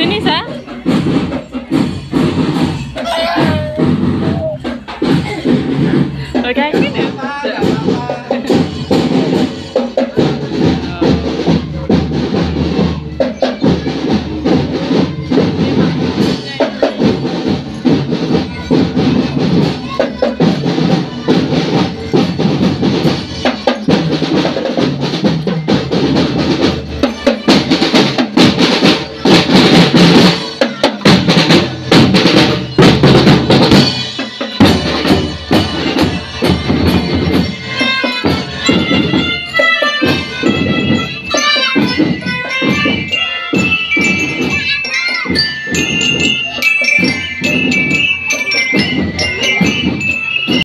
sini sa. Okay. Yeah.